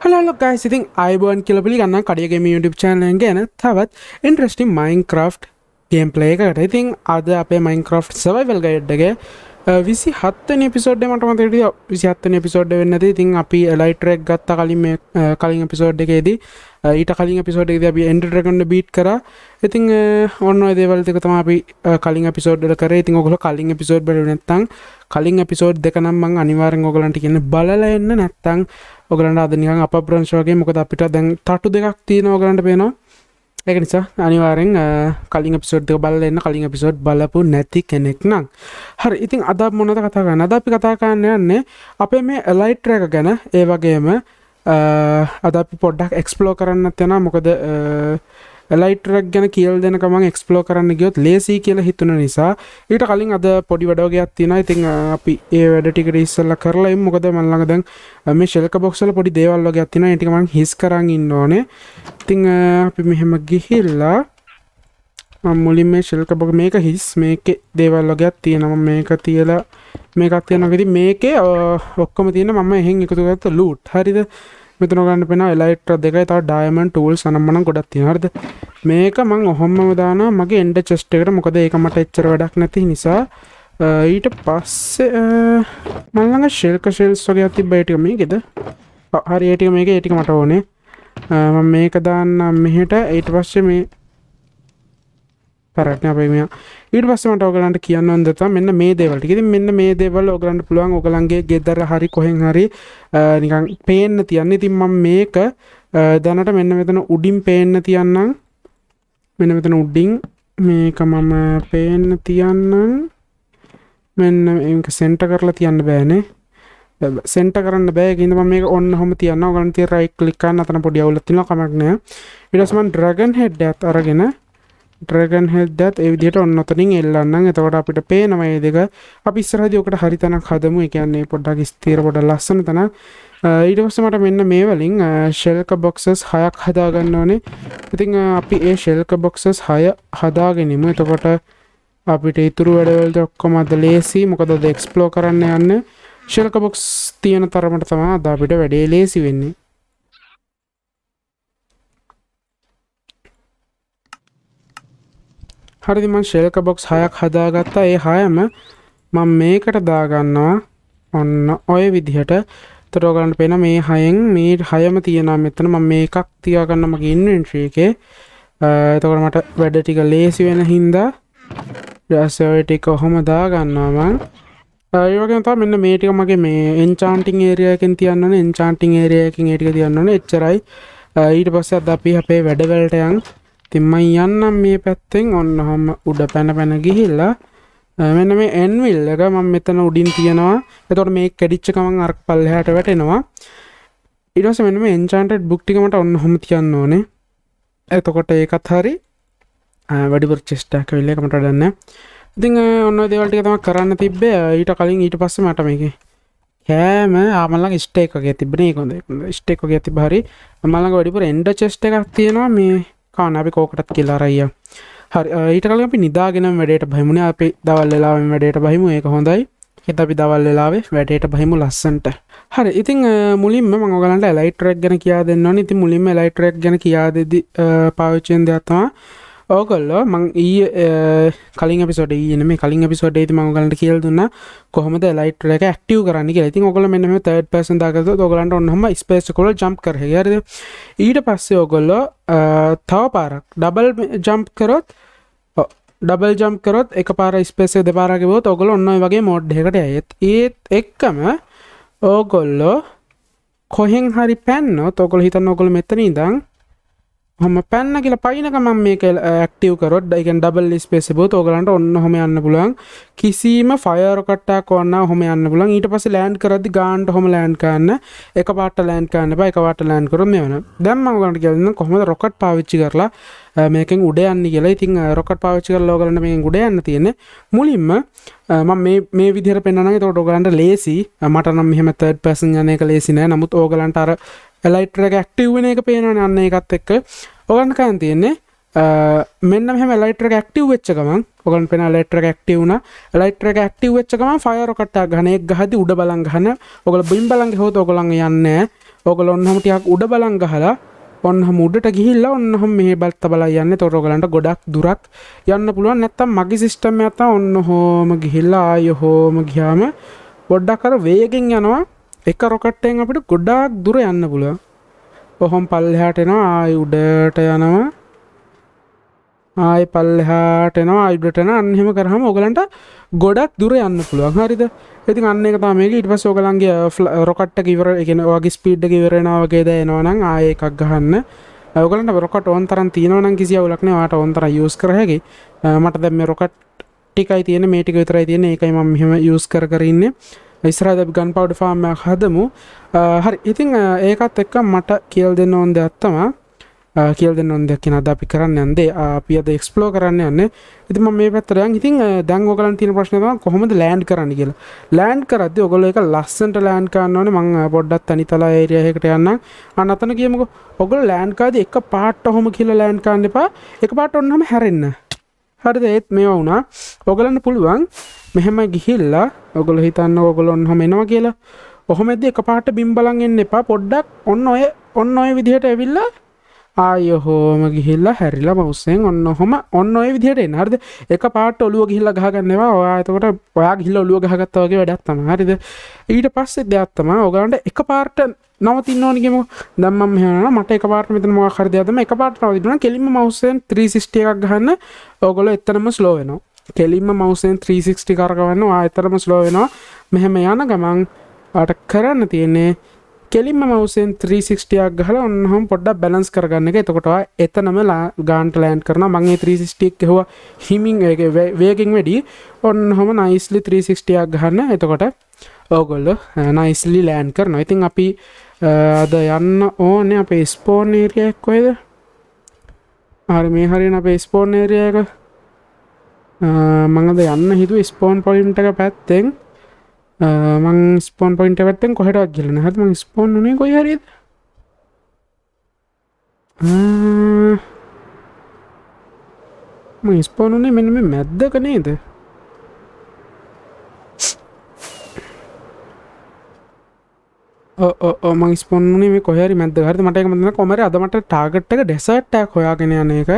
Hello ගයි සිතින් අයිබෝන් කියලපිලි ගන්න කඩියගේම YouTube චනලෙන් ගැන තවත් ඉන්ට්‍රස්ටි මයින්ක්‍රෆ් ගේම් පලේකට ඉතින් අද අපේ මයින්ක්‍රෆ් සවයිවල් ගයිඩ්ඩගේ විසි හත්තන පිසෝඩ් මට මතට විසි හත්තන පිසෝඩ් වෙන්නද ඉතින් අපි ලයිටරෙක් ගත්ත කලින් මේ කලින් පිසෝඩ් එකේදී ඊට කලින් පිසෝඩ් එක අපි එන්ටරකන්න බීට් කර. ඉතින් ඔන්න දේවල්තික තම අපි කලින් පිසෝඩ්ඩ කර. ඉතින් ඔගල කලින් පිසෝඩ් බල නැත්තං කලින් පිසෝඩ් දෙකනම් මං අනිවාරෙන් ඔගලන්ට කියන්න බලල එන්න. නැත්තං ඔගලන්ට අදනිකන් අප බ්‍රංශවගේ මොකද අපිට දැන් තටු දෙකක් තියෙන ඔගලන්ට පේනවා. ඒක නිසා අනිවාරෙන් කලින් පිසෝඩ් බල එන්න. කලින් පිසෝඩ් බලපු නැති කෙනෙක් නම්. හරි ඉතින් අද මොනද කතා ගන්න අද අපි කතා කරන්න යන්නේ අපේ මේ එලයිට්‍ර එක ගැන. ඒ වගේම අද අපි පොඩ්ඩක් එක්ස්පලෝ කරන්න තියෙන මොකද ලයිටරක් ගැන කියල් දෙනකමන් එක්ස්පලෝ කරන්න ගියොත් ලේසි කියලා හිතුන නිසා ඊට කලින් අද පොඩි වඩෝගයක් තියෙන ඉතින් අපි ඒ වැඩ ටිකට ඉස්සල්ල කරලා මොකද මල්ලඟ දැන් මේ ශෙල්ක බොක්සල පොඩි දේවල්ලෝගයක් තියෙන ඉටිකමන් හිස් කරන්න ඉන්න ඕනේ. ඉතිං අපි මෙහෙම ගිහිල්ලා මුලින් මේ ශිල්ක බොක මේක හිස් මේක දේවල්ලොගයක් තියෙනම මේක තියලා මේකත් තියෙනගෙති මේකේ ඔක්කොම තියෙන මම එහෙන් එකතුගත්ත ලූට් හරිද? මෙතන ගන්න පෙන එලයිට් දෙකයි තව ඩයමන් ටූල් සනම්මන ගොඩක් තියෙනවාද මේක මං ඔහොම්ම දාන මගේ එන්ඩ චෙස්ට එකට. මොකද ඒක මට එච්චර වැඩක් නැති නිසා ඊට පස්සේ මල්ලඟ ශෙල්ක ශෙල්ස් වගේ අති බයිටික මේකෙද? හරි. ඒටික මේක. ඒටික මට ඕනේ. මේක දාන්න මෙහෙට. ඊට පස්සේ මේ පැරටන අපේ ඊට පස්සමට ඔගලන්ට කියන්න ොදත මෙන්න මේ දේවල්ට ඉති මෙන්න මේ දේවල් ඔගලන්ට පුළුවන් ඔගලන්ගේ ගෙදර හරි කොහෙන් හරි නිකං පේන්න තියන්න. ඉතින් මම මේක දැනට මෙන්න මෙතන උඩින් පේන්න තියන්නම්. මෙන්න මෙතන උඩ්ඩිං මේක මම පේන්න තියන්නම්. මෙන්න ඒක සෙන්ට කරලා තියන්න බෑනේ. සෙන්ට කරන්න බෑ. ඉඳ මේ ඔන්න හොම තියන්න ගන්ති රයි කලික්කන්න අතන පොඩි අවුලත්තින කමක්නය ඉඩස්මන් ඩ්‍රගන් හෙඩ් ඇත් අරගෙන ට්‍රගන් හෙදත් එවිදිට ඔන්නොතනින් එල්ලන්න එතකොට අපිට පේනවයි දෙක. අපි ස්රහදයෝකට හරිතනක් හදමු. එකන්නේ පොඩ්ඩක් ස්තීර පොඩ ලස්සන තන ඊටවස්සමට මෙන්න මේ වලින් ශෙල්ක බොක්සස් හයක් හදාගන්න ඕනේ. ඉතිං අපි ඒ ශෙල්ක බොක්සස් හය හදාගෙනීම. එතකොට අපිට ඉතුරු වැඩවලද ඔක්කොම අද ලේසි. මොකද දෙක්ස්පලෝ කරන්න යන්න. ශෙල්ක බොක්ස් තියෙන තරමට තමා අද අපිට වැඩේ ලේසි වෙන්නේ. හරිදිම ශෙල්ක බොක්ස් හයක් හදාගත්තා. ඒ හයම මං මේකට දාගන්නවා. ඔන්න ඔය විදිහට. තරෝගලන්ට පෙන මේ හයෙන් මේ හයම තියෙන මෙතන ම මේ එකක් තියාගන්න මගේ ඉන්වෙන්ට්‍රිය එකේ. එතකොට මට වැඩ ටික ලේසි වෙන හින්දා රසටික ඔහොම දාගන්නවාමන් ඒවගතා මෙන්න මේටික මගේ මේ එන්චාන්ටිං ඒරයකින් තියන්න එන්චාන්ටිං ඒරයකින් ඒටික තියන්නන. එච්චරයි. ඊට පස්ස අද අපි අපේ වැඩවලටයන් තිම්ම යන්නම් මේ පැත්තෙන්. ඔන්න හොම උඩ පැන පැන ගිහිල්ලා මෙන්න මේ එන්විල් එක මම මෙතන උඩින් තියෙනවා. එතොට මේ කැඩිච්චකමන් අර්ක් පල්ලහට වැටෙනවා. ඉඩස මෙම එන්චාන්ටඩ් බුක්ටිකමට ඔන්න හොම තියන්න ඕනේ. එතකොට ඒකත් හරි. වැඩිපුර චෙස්ටක් වෙල්ලකමට දන්න ඉතිං ඔන්න දෙවල්ටික තම කරන්න තිබ්බේ. ඊට කලින් ඊට පස්ස මට මේක කෑම ආමල්ලක් ස්ටේකගේ තිබෙන කොඳ ස්ටේකගේ ඇති බහරි මල්ලඟ වැඩිපුර එන්ඩ චෙස්ට එකක් තියෙනවා මේ කාන අපි කෝකටත් කියලාරයිය හරි ඊට කල අපි නිදාගෙන වැඩට බහිමුණ අපි දවල් වෙලාවෙන් වැඩට බහිමු. ඒක හොඳයි. හිත අපි දවල් වෙලාවේ වැඩට බහිමු ලස්සන්ට. හරි ඉතින් මුලින්ම මගලන්ට ලයිටරක් ගැන කියා දෙන්න ඉති මුලින්ම ලයිටරක් ගැන කියා දෙදි පාවිච්චයෙන් දෙයක්ත්තවා ඕකොල්ලෝ මං ඊ කලින් පිසොට න මේ කලින් පිසොට ති මගලට කියල් දුන්න කොහමද ලයිට එක ක්ටව කරන්න ති ඔකල මෙම තඩ පස දාගත ඔගලන්ට ඔන්නහම ස්පේස් කොල ජම්ප් කරහයරද ඊට පස්සේ ඔගොල්ලෝ තව පාරක් ඩබල් ජම්ප් කරොත් ඩබල් ජම් කරොත් එක පාර ස්පේසේ දෙපාරකිවොත් ඔගොල ඔන්න වගේ මෝඩ් එකට ඇයත් ඒත් එක්කම ඕගොල්ලෝ කොහෙන් හරි පැන්න තොකොල් හිතන්න ඔකොළ මෙතන ඉදං හම පැන්න කියල පයිනකම මේක ඇක්ටව කරොත් එකන් ඩබල් ස්පේසිබෝ තෝගලන්ට ඔන්න හොම යන්න පුලුවන් කිසිීම ෆයරකට්ටා කොන්න හොම යන්න පුලන් ඊට පස ලෑන් කරදි ගාන්ට හොම ලෑන් කන්න එක පාට ලෑන් කන්න එක වාට ලෑන් කරම වන දැම්ම ගලට කියලන්න කොහොම රොකට් පාවිච්චි කරලා මේකෙන් උඩ යන්න කියලා. ඉතින් රොකට් පාවිච්චි කර ලෝගලන්න මේ උඩ යන්න තියෙන මුලින්ම මේ විදිර පෙන්න්න තොට ඔගලන්ට ලේසි මටනම් මෙහම තඩ පැසන් යනය එක ලේසිනෑ නමුත් ඕගලන්ට අර එලයිටර ඇක්ටව වෙන එක පේනන අන්න එකත් එක්ක. ඔගන්න කයන් තියෙන්නේ මෙන්න මෙම ලයිටර ඇක්ටව වෙච්චකම ඔගන් පෙන ලෙටර ඇක්ටවන ලයිටර ඇක්ටව වෙච්චකම ෆයරකට ගනෙක් ගහද උඩ බලන් ගහන. ඔගල බිම් බලන්ගේ හෝත ඔගලන් යන්න ඔගල ඔන්නහම ටියක් උඩ බලන් ගහලා ඔන්න මුඩට ගිහිල්ලා ඔන්නහම මේ බල්ත බලා යන්න. තොරෝගලන්ට ගොඩක් දුරක් යන්න පුළුවන්. නැත්තම් මගේ සිිස්ටම් ඇත ඔන්න හෝම ගිහිල්ලා ආය හෝම ගියාම ගොඩ්ඩක් කර වේගෙන් යනවා. එක රොකට්ටෙන් අපිට ගොඩාක් දුර යන්න පුළුව ඔහොම පල්ලහටෙනවා ආය උඩට යනවා. ආය පල්ලහාටනවා අයිඩටන අන්හෙම කරහම ඔගලන්ට ගොඩක් දුර යන්න පුළුවන්. හරිද? ඉතින් අන්න එක තමයි ඊට පස්සේ ඔයගලන්ගේ uh, uh, රොකට් එක ඉවර ඒ කියන්නේ ඔයගේ ස්පීඩ් එක ඉවරනවා වගේ දැනෙනවා නම් ආයේ එකක් ගහන්න. ඔයගලන්ට රොකට් ඕන් තරම් තියෙනවා නම් කිසි අවුලක් නෑ ඔයාට ඕන් තරම් යූස් කර හැකි. මට දැන් මේ රොකට් ටිකයි තියෙන මේ ටික විතරයි තියෙන ඒකයි මම මෙහෙම යූස් කර කර ඉන්නේ ඉස්සරහද අපි ගන් පවුඩර් ෆාම් එකක් හදමු. හරි. ඉතින් ඒකත් එක්ක මට කියලා දෙන්න ඕන දෙයක් තමයි කියල් දෙන්න ඔොන් දෙයක් අද අපි කරන්න යන්දේ අපි අද එක්ස්පලෝ කරන්න යන්න. ඉතිම මේ පැත්තරයන් ඉතින් දැන් ඔගලන් තින ප්‍රශ්නව කොහොමද ලෑන්් කරන්න කියලා. ලෑන්් කරද ඔගොල එක ලස්සන්ට ලෑන් කරන්න ඕන. මං පොඩ්ඩත් තනි තලා ඒරියහකට යන්න අනතන කියමක. ඔගොල ලෑන්කාද එක පාට හොම කියල ලෑන් කාන්න එපා. එක පාට ඔන්නම හැරෙන්න්න හරිද? ඒත් මේ වුණා. ඔගලන්න පුළුවන් මෙහෙම ගිහිල්ලා ඔගොල හිතන්න ඔගොලොන් හම එනවා කියලා. ඔහොමද එක පාට බිම්බලන් එන්න එපා. පොඩ්ඩක් ඔන්න ඔය ඔන්න ඔය විදිහට ඇවිල්ලා ආය හෝම ගිහිල්ලා හැරිලා මවස්සෙන් ඔන්න හොම ඔන්න ඔය විදිහට එන්න හරිද? එක පාට ඔලුව ගිහිල්ලා ගහගන්නවා. ඔයා එතකොට ඔයා ගිහිල්ලා ඔලුව ගහගත්තා වගේ වැඩක් තමයි. හරිද? ඊට පස්සේ දෙයක් තමයි ඔයගලන්ට එක පාට නවතින්න ඕනි කියමු දැන් මම මෙහෙම යනවා මට එක පාට මෙතන මොකක් හරි දෙයක් තමයි එක පාට නවතිනවා කෙලින්ම මවුසෙන් 360 එකක් ගහන්න ඔයගොල්ලෝ එතනම ස්ලෝ වෙනවා. කෙලින්ම මවුසෙන් 360 කරකවන්න ඔයා එතරම් ස්ලෝ වෙනවා. මෙහෙම යන ගමන් ඔයාට කරන්න තියෙන්නේ කෙලින්ම මවසෙන් 360ක් ගහල ඔන්නහම පොඩ්ඩක් බැලන්ස් කරගන්න එක. එතකොටවා එතනම ගාන්ට ලෑන්් කරන මගේ 360ක් හවා හිමින් වේගෙන් වැඩි. ඔන්න හොම නයිස්ලි 360ක් ගහන්න. එතකොට ඕගොල්ල නයිස්ලි ලෑන් කරන ඉතින් අපි අද යන්න ඕන අප ස්පෝර්න් ඒරියක් කොයිද හරි මේ හරින අප ස්පෝර්න් ඒරියක මඟද යන්න හිතු ස්පෝන් පොලින්ට එක පැත්තෙන්. මං ස්පෝන් පොයින්ට පැත්තෙන් කොහටක් ගලන හම ස්පෝන් නේ කොයි හරිද? ම ස්පෝනුනේ මෙන මේ මැද්දක නේද? මං ස්පොන්නේ මේ කොහරි මැද හරි මට මන්න කොමර අදමට ටාගට් එක ඩෙසට්ටක් හොයාගෙන යන එක.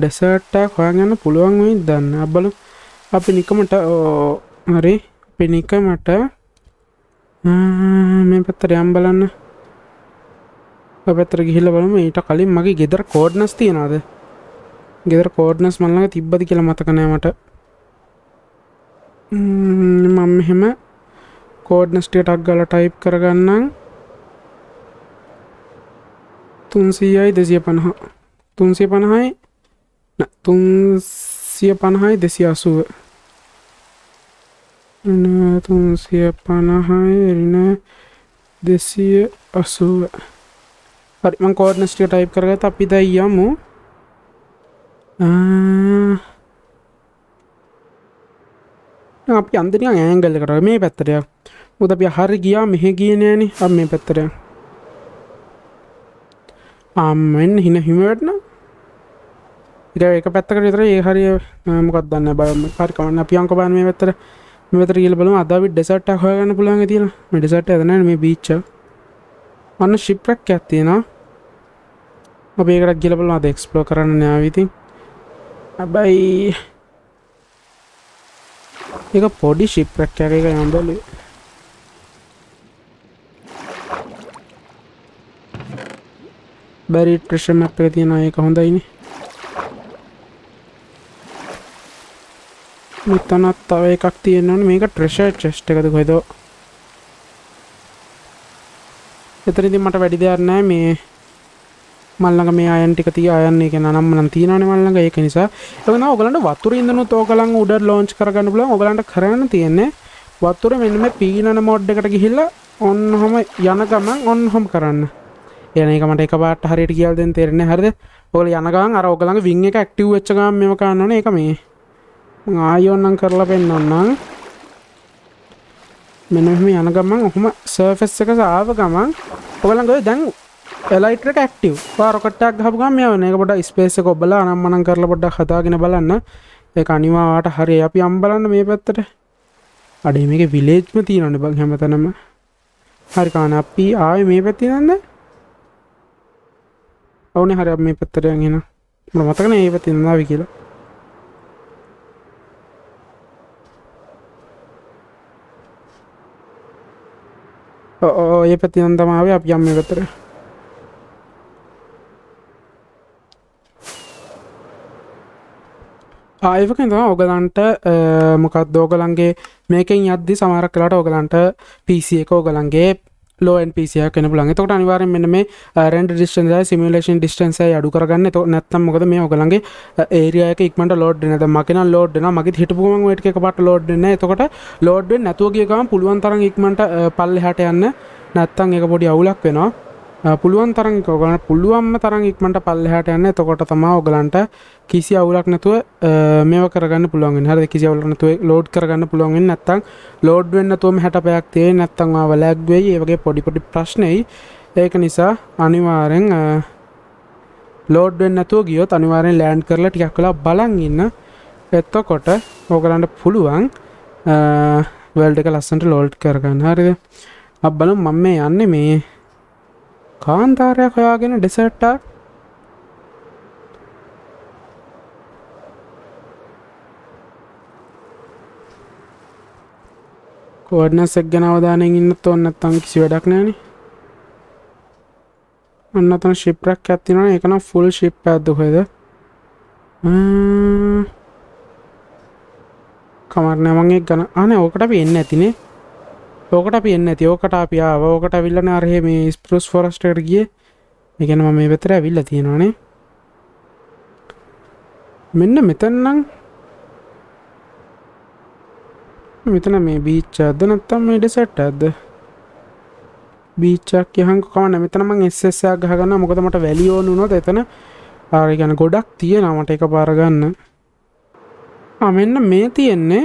ඩෙසට්ටක් හොයාගන්න පුළුවන් වෙයි දන්න. අබලු අපි නිකමට හරි. පෙනික මට. මේ පැත්තර යම් බලන්න. පැත්තර ගිහිල බලම. ඊට කලින් මගේ ගෙදර කෝඩ්නස් තියෙනවාද? ගෙදර කෝඩ්නස් මල්ලඟ තිබ්බදි කියල මතකනෑමට මම මෙහෙම කෝඩ්නස්ටටක් ගල ටයිප් කරගන්නම්. තුන්සීයයි දෙසිය පණහ තුන්සිය පණහයි තුන්සිය පණහයි දෙසි අසුව තුන්සිය පණහයි එරින දෙසිය අසුව. පරිම කෝඩ්නස්ටිය ටයිප් කරගත අපි දැයි යමු. අපි අන්දරිය ඇංගල්ල කර මේ පැත්තරයක් මුද අපි හරි ගියා මෙහ ගිය නෑන අ මේ පැත්තරය ආමෙන් හින හිමවැටන ඉ එක පැත්තක විතර ඒ හරිය මොකක් දන්න බම පරිකවන්න අපියංක බාන මේ පැත්තර මෙතර කියල බලම. අදාවි ඩෙසට් හොයගන්න පුළන් තිල මෙඩිසට ඇදන මේ බීච්ච ඔන්න ශිප්‍රක් ඇත්තියෙනවා අපේකට ගිල බලම. අද එක්ස්පලෝ කරන්න නාවිති හැබැයි එක පොඩි ශිප්‍රක් එක යම්බලු බැරි ප්‍රශ්ම අප තියෙන එක හොඳයිනේ. මෙතනත් තව එකක් තියෙන්නවන මේක ට්‍රෙෂර් චෙස්ට එකද කොයිද එතරිදි මට වැඩි දෙයක් නෑ මේ මල්ලඟ මේ අයන් ටික තිය අයන්නේ එක නම් නම් තියෙනවනේ මල්ලඟ ඒක නිසා එතන ඔයගලන්ට වතුර ඉඳනු තෝකලන් උඩ ලොන්ච් කරගන්න පුළුවන්. ඔයගලන්ට කරන්න තියෙන්නේ වතුර මෙන්න මේ පීනන මෝඩ් එකට ගිහිල්ලා ඔන්නකොම යන ගමන් ඔන්නකොම කරන්න. එන එක මට එකපාරට හරියට කියලා දෙන්න තේරෙන්නේ හරිද? ඔයගල යන ගමන් අර ඔයගලගේ වින් එක ඇක්ටිව් වෙච්ච ගමන් මේව කරන්න ඕනේ. ඒක මේ ආයෝන්නම් කරලා පෙන්න්නම් මෙන මෙහම යන ගමන් ඔහොම සර්ෆෙස් එක ආව ගමන් ඔගලඟ දැන් එලයිට ඇක්ටව පාරොකටක් හබගම යන එක පොට ස්පේස කොබල අනම්මනන් කරල පොඩ්ඩක් හතාගෙන බලන්න. ඒ අනිවාට හරි. අපි අම්බලන්න මේ පැත්තට. අඩේ මේක විලේජ්ම තියනට බං හැමතනම. හරිකාන අපි ආය මේ පැත්ති දන්න ඔවුන හරි මේ පැත්තරයන් හෙන මතකන ඒ පැත්ති නාවි කියලා. ඔය පැත්ති නන්දමාව අප යම් මේ පැතර ආයක තම ඔගලන්ට මොකත් දෝගලන්ගේ මේකෙන් යද්දි සමරක් කලාට ඔගලන්ට පිසි එක ඕගලන්ගේ ලෝන් පිසිය කෙන පුලන් තොට අනිවාර මෙන්න මේ රෙන්ඩ ඩිස්ටන්ස සිමිලේෂන් ඩිස්ටන්ස අඩු කරගන්න. ත නැත්තම් මොකද මේ ඔගලන්ගේ ඒරියක ඉක්මට ලෝඩ් නද මකන ලෝඩ්න මගේ හිටපුුවන් වට එක පට ලෝඩ්න තකොට ලෝඩ් නැතුවගේකම පුළුවන් තරන් ඉක්මට පල්ල හට යන්න. නැත්තං එක පොඩි අවුලක් වෙනවා. පුළුවන් තරන් ඔගලන්න පුළුවන්ම තරන් ඉක්මට පල්ලහට යන්න. තකොට තමා ඔගලන්ට කිසි අවුලක් නැතුව මේ කරගන්න පුළුවන් හර කිසි අවුලනතුව ලෝඩ් කරගන්න පුළුවන් නැත්තං ලෝඩ් වෙන්න තුවම හැට පැයක් තේ නැත්තංවා වලැක්වේ ඒ වගේ පොඩිපොඩි ප්‍රශ්නයි. ඒක නිසා අනිවාරෙන් ලෝඩ්ෙන් නැතුව ගියොත් අනිවාරෙන් ලෑන්් කරලා ටිකක් කලා බලන් ඉන්න. එත්තකොට ඕගලන්ට පුළුවන් වල්ඩ එක ලස්සන්ට ලෝල්ඩ් කරගන්න. හරිද? අබ බලම් මම මේ යන්න මේ කාන්තාරයක් හොයාගෙන ඩෙසට්ටා කෝඩ්නසක් ගැන අවධානයෙන් ඉන්නත් ඔන්න නැත්තම් කිසි වැඩක් නෑනේ ඔන්න අතන ශිප්රක් ඇත්තිනවා එකන ෆුල් ශිප් ඇද්ද හොද කමරනෑ මගේ ගන අන ඕකට එන්න ඇතිනේ ඕකට අපි එන්න ඇති ඕකට අපි ආව. ඕකට අවිල්ලන අරහෙ මේ ස්පෘස් ෆොරස්ටර් ගිය. එකන මම මේ වෙතර ඇවිල්ල තියෙනවානේ මෙන්න මෙතන්නම් මෙතන මේ බීච්ච අද නැත්තම් මේ ඩෙසට් ඇද්ද බීච්චක් යහංක කවන්න මෙතන මං එස්සයක් ගහගන්න මොකද මට වැලියෝනු නොද එතන ආර ගැන ගොඩක් තියෙනමට එක පාරගන්න මෙන්න මේ තියෙන්නේ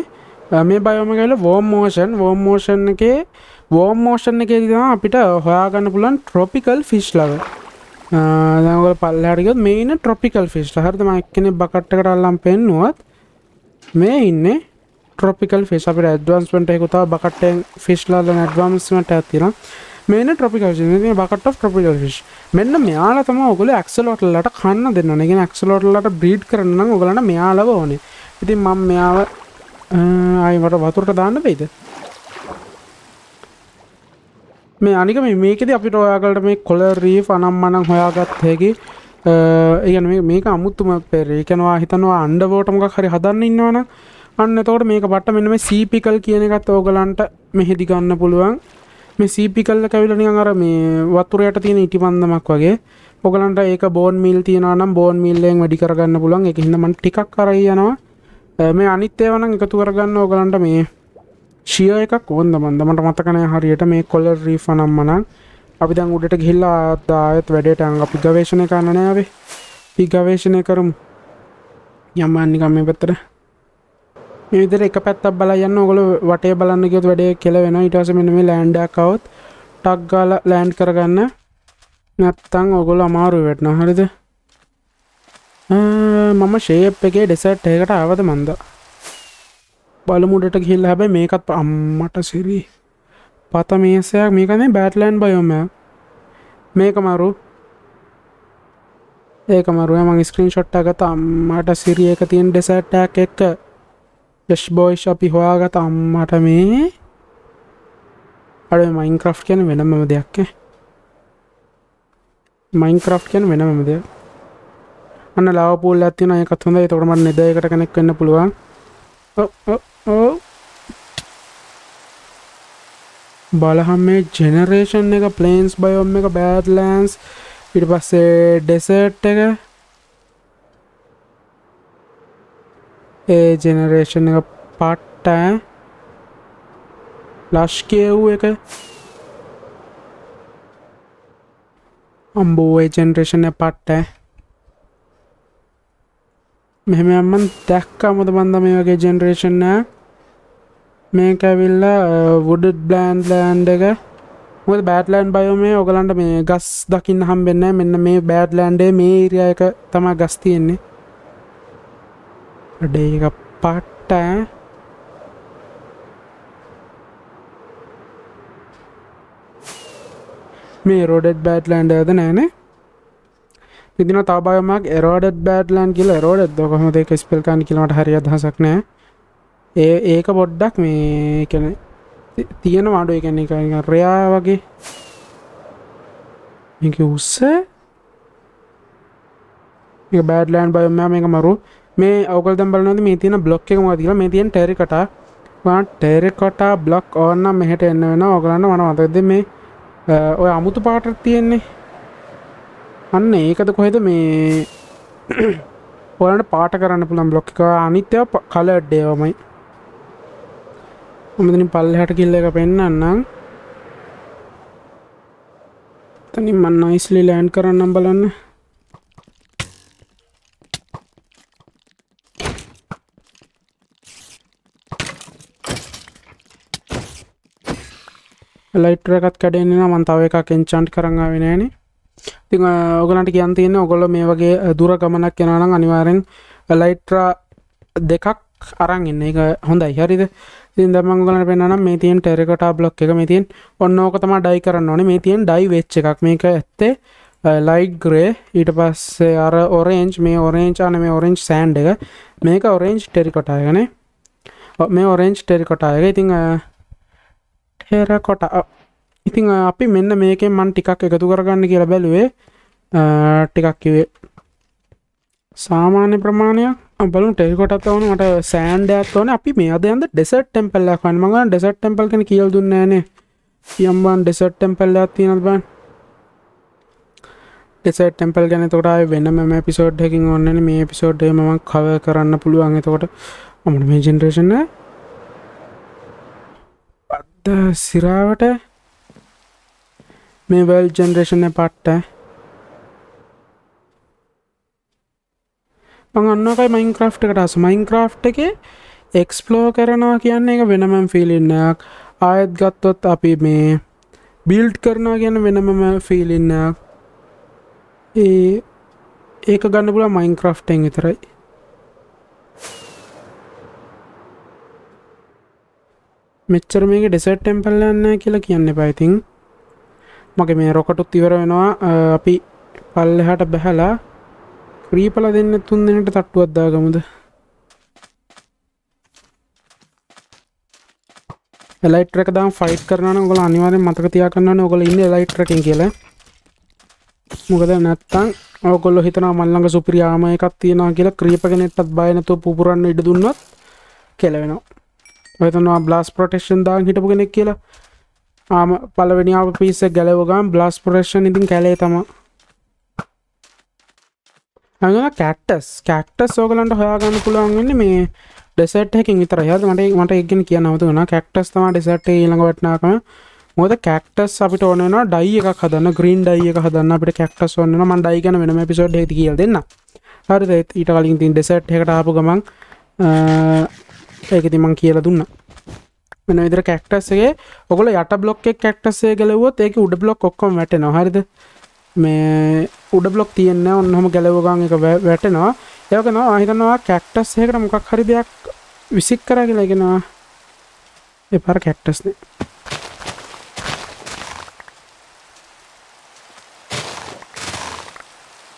මේ බයෝම කියල වෝම් මෝෂන් වෝම් මෝෂන් එකේ වෝම් මෝෂන් එක තම අපිට හොයාගන්න පුලන් ට්‍රොපිකල් ෆිස් ලව. දැවල පල්ලහටික මේන ට්‍රොපිකල් ෆිස් හරතම එක්කෙනෙ බකට්ට කරල්ලම් පෙන්නුවත් මේ ඉන්න ට්‍රොපිකල් ෆිස් අපිට ඇඩවන්ස්මට එකකුතා බකට්ටෙන් ෆිස්ලාද ඇඩවන්ස්මට ඇතින මේන ට්‍රොපිකල් බකට ට්‍රොපිකල් ෆිස් මෙන්න මෙයාල තම ඔගල ඇක්සලෝටලට කන්න දෙන්න ගෙන ඇක්සලෝටලට බ්‍රීඩ් කරන්න ඔගලන්න මෙයාලව ඕනේ. ඉතින් මං මෙයාව ආයිමට වතුරට දාන්න බයිද? මේ අනික මේකෙද අපිට ඔයාගලට මේ කොල රී අනම් මනං හොයාගත් හැකි ඒගන මේක අමුත්තුම පෙරේකනවා හිතනවා අන්ඩවෝටමක හරි හදන්න ඉන්නවන අන්න තෝට මේක පට මෙන්න මේ සීපිකල් කියන එකත් ඕගලන්ට මෙහෙදි ගන්න පුළුවන්. මේ සීපිකල්ල කැවිලනින් අර මේ වතුරයට තියෙන ඉටිපන්දමක් වගේ. ඔගලන්ට ඒක බෝන් මිල් තියෙනනම් බෝන් මිල්ලෙන් වැඩි කරගන්න පුළුවන්. එක හිදමන් ටිකක් කරයනවා මේ අනිත්තේ වන එකතු කරගන්න ඕගලන්ට මේ ශිය එකක් ඕොන්ද මන්දමට මතකනය හරියට මේ කොල්ල රීෆ නම්මනන් අපි දැන් උඩට ගිල්ලා අදායත් වැඩට අංග අපි ගවේශණය කරන්නනෑවේ පි ගවේශණය කරමු. යම්ම අන්නිකම් මේ පැත්තර විදිර එක පැත්තක් බල යන්න. ඔගොල වටේ බලන්න ගොත් වැඩේ කෙල වෙන ඉටස මෙන මේ ලෑන්ඩක්කවත් ටක් ගාල ලෑන්ඩ් කරගන්න. නැත්තං ඔගොල අමාරු වැටන හරිද? මම ශේප් එකේ ඩෙසට් එකට ආවද මන්ද? බලමුඩට ගිල්ල හැබැ මේකත් අම්මට සිරී. පත මේසයක් මේකනේ බෑට්ලෑන්් බයොම මේක මරු. ඒක මරුව. මං ස්ක්‍රීන් ෂොට්ට ගත අම්මට සිරිය එක තියෙන් ඩෙසට්ටක් එක්ක යශ් බෝයිශ් අපි හොයාගත අම්මට මේ. අඩ මයින් ක්‍රෆ් කියන වෙනමම දෙයක්ක මයින් ක්‍රෆ් කියන වෙනමම දෙයක්. අන්න ලාවපූල් ඇතින එකත් හොඳ තොටමට නිදයකට කෙනෙක් වෙන්න පුළුවන්. බලහම් මේ ජෙනරේෂන් එක ප්ලේන්ස් බයොම් එක බෑඩ්ලන්ස් ඉට පස්සේ ඩෙසට් එක. ඒ ජෙනරේෂන් එක පට්ට ලශ්කයව් එක. අම්බෝ ඒ ජෙනරේෂණ පට්ට මෙහෙම අම්මන් දැක්කමද බන්ද මේ වගේ ජෙනරේෂන්නෑ මේක ඇවිල්ලා වුඩඩ් බ්ලෑන්් ලෑන්් එක. මොද බෑට්ලෑන්් බයෝ මේ ඔගලන්ට මේ ගස් දකින්න හම්බෙන්න මෙන්න මේ බෑඩ්ලෑන්්ඩේ මේ ඉරිය එක තමා ගස් තියෙන්නේ. අඩේ එක පට්ට මේ රෝඩඩ් බෑට්ලන්ඩ ඇද නෑනේ ඉදින තබයමක් එරෝඩ බෑඩ්ලන් කියල රෝඩ කොහොමද එක ස්පෙල්කාන් කිලමට හරි අදහසක් නෑ. ඒ ඒක පොඩ්ඩක් මේ කන තියෙන මාඩු එකන එක රයා වගේ. මේක උස්ස බෑඩ්ලෑන් බයම මේක මරු. මේ අවකල් දම්බලනද මේ තියෙන බ්ලොක් එක මතිල මේ තියෙන් ටෙරිකට ටෙරෙකොටා බ්ලොක් ඕන්නම් මෙහට එන්න වෙන ඔගලන්න වන අතද මේ ඔය අමුතු පාට තියෙන්නේ. අන්න ඒකද කොහෙද මේ ඔලට පාට කරන්න පුළන් බ්ලොක් එක? අනිත්‍ය කලඩ්ඩේවමයි හොමදිනින් පල්ල හට කිල්ල එක පෙන්න්නම් තනින් මන්න යිස්ලි ලෑන්් කරන්නම් බලන්න. ලයිටර එකත් කැඩෙන්න්න මන්තාව එකක් එන්චන්ට් කරඟාව නෑනේ ති ඔගලට කියන් තියන්න ඔගොල මේ වගේ දුර ගමනක් කෙනනම් අනිවාරෙන් ලයිට්‍රා දෙකක් අරන් එන්න එක හොඳයි. හරිද? ඉතින් දමංගලට පෙන්න්නම් මේ තියෙන් ටෙරකට බ්ලොක් එක මේ තියෙන් ඔන්න ඕකතම ඩයි කරන්න ඕනේ. මේ තියෙන් ඩයි වෙච්ච එකක්. මේක ඇත්තේ ලයිට් ග්‍රේ. ඊට පස්සේ අර ඔරේන්ජ් මේ ඔරේන්චාන මේ ඔරෙන්ජ් සෑන්් එක. මේක ඔරෙන්ජ් ටෙරිකොටායගන මේ ඔරෙන්ජ් ටෙරිකොටායක ඉතිං ටෙරකොට ඉතිං අපි මෙන්න මේකෙන් මන් ටිකක් එකතු කරගන්න කියලා බැලුවේ ටිකක් කිවේ සාමාන්‍ය ප්‍රමාණයක්. බලු ටෙරිකොටත් වන මට සෑන්ඩයක් වන අපි මේ අද යද ඩෙසට් ටෙම්පල්ල කන් මඟ ඩෙසට් ටෙම්පල් කෙන කියල් දුන්නෑනේ යම්බන් ඩෙසට් ටෙම්පල්ල තියනත් බන් ෙසට ටෙම්පල් ගැන තොට වෙන ම පිසෝඩ් හැකින් ඔන්නන මේ පිසෝඩ්ඩේ ම කව කරන්න පුළුවන් එතකොට. අමට මේ ජෙනරේෂන පද්ද සිරාවට මේ වල් ජෙනරේෂණ පට්ට අන්නකයි මයින්ක්‍රෆ් එකට අස මයින්ක්‍රෆ් එක එක්ස්පලෝ කරනවා කියන්න එක වෙනමම් ෆිලින්නයක් ආයත් ගත්තොත් අපි මේ බිල්ඩ් කරනවා ගැන වෙනමම ෆිලින්නයක් ඒ ඒක ගන්න පුල මයින්ක්‍රෆ්ටෙන් විතරයි. මෙච්චර මේක ඩෙසට් ටෙම්පල්ලන්න කියලා කියන්න පයිතින් මගේ මේ රොකටුත් ඉවර වෙනවා. අපි පල්ලෙහට බැහලා ක්‍රීපල දෙන්න තුන් දෙනට තට්ටුවත්දාගමුද ලයිට්‍රක දම් ෆයිට් කරන ගොල අනිවාරෙන් මතක තියා කරන්න ඔගොල ඉන්න ලයිට්‍රකින් කියල. මොකද නැත්තං ඔකොල්ල හිතන මල්ලඟ සුප්‍රියාම එකක් තියෙනවා කියලා ක්‍රීපගෙනෙටත් බයනතු පුපුරන්න ඉඩ දුන්නත් කෙලවෙනවා. ඔයතනවා බ්ලාස් ප්‍රටේෂන් දාන් හිටපු කෙනෙක් කියලා. ආම පලවෙනිාව පිස්ස ගැලවගම් බ්ලාස් ප්‍රේෂන් ඉතින් කැලේ තමා. හඟ කැක්ටස් කැක්ටස් සෝගලන්ට හොයාගන්න පුළුවන් වෙන්න මේ ඩෙසට් එකින් විතර හද මට මට එක්ගෙන කිය නවතු වන කැක්ටස් තම ඩෙසට් ඊළඟ වටනාකම. මොද කැක්ටස් අපිට ඕනන ඩයි එක හදන්න ග්‍රීන් ඩයි එක හදන්න. අපිට කැක්ටස් ඔන්න ම ඩයි ගන වෙනම පිසෝඩ් ඇති කියල් දෙන්න හරි ඊට කලින් තින් ඩෙසට් එකට ආපු ගමන් ඒක තිමං කියල දුන්න. මෙන විදර කැක්ටස්ගේ ඔගල යට බ්ලොක් කැක්ටස්සේ ගලවොත් ඒක උඩ බ්ලොක් ඔක්කොම වැට නොහරිද මේ උඩ බ්ලොක් තියෙන්න ඔන්නහම ගැලවගන් එක වැටෙනවා. යකනවා අහිතනවා කැක්ටස් එකට මොකක් හරි දෙයක් විසික් කර කියලාගෙනවා එපර කැක්ටස්න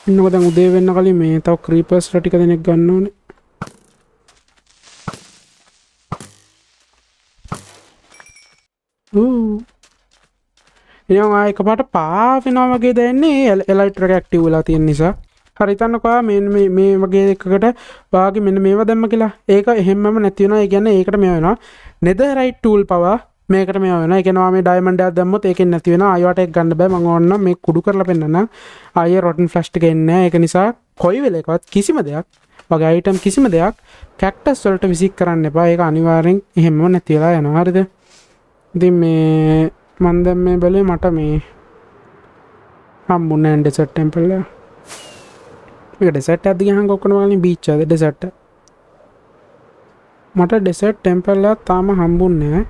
ඉන්නකද උදේ වෙන්න කලින් මේ තව ක්‍රීපස් රටික දෙනෙක් ගන්න ඕනේ. එනවා එක පාට පාවෙනවා වගේ දැන්නේ එලයිට්‍ර ඇක්ටව වෙලා තියෙන නිසා. හරිතන්නකවා මෙ මේ වගේ එකකට වාගේ මෙන්න මේව දැම්ම කියලා. ඒක එහෙමම නැතිවුණ ගැන්න ඒකට මේ වෙනවා. නෙද රයිට් ටූල් පවා මේකට මේ වෙන එකනවා මේ ඩයිමන්ඩ දැම්මත් ඒක නැතිවෙන අයවට එක් ගන්න බෑ. මඟ ඔන්න මේ කුඩු කරල පෙන්න්න අය රොටන් ෆ්ලස්්ට එන්න එක නිසා කොයි වෙලෙකවත් කිසිම දෙයක් වගේ අයිටම් කිසිම දෙයක් කැක්ටස් වලට විසික් කරන්න එපා. ඒක අනිවාරෙන් එහෙම නැතිවෙලා යනවාරිද ඉතින් මේ මන් දැම් මේ බැලේ මට මේ හම්බුන්න ඩෙසට් ටෙම්පල්ල ඩෙසට ඇති හන් කොක්කන වලින් බීච්චද ඩෙසට්ට මට ඩෙසට් ටෙම්පල්ලා තාම හම්බුන්නෑ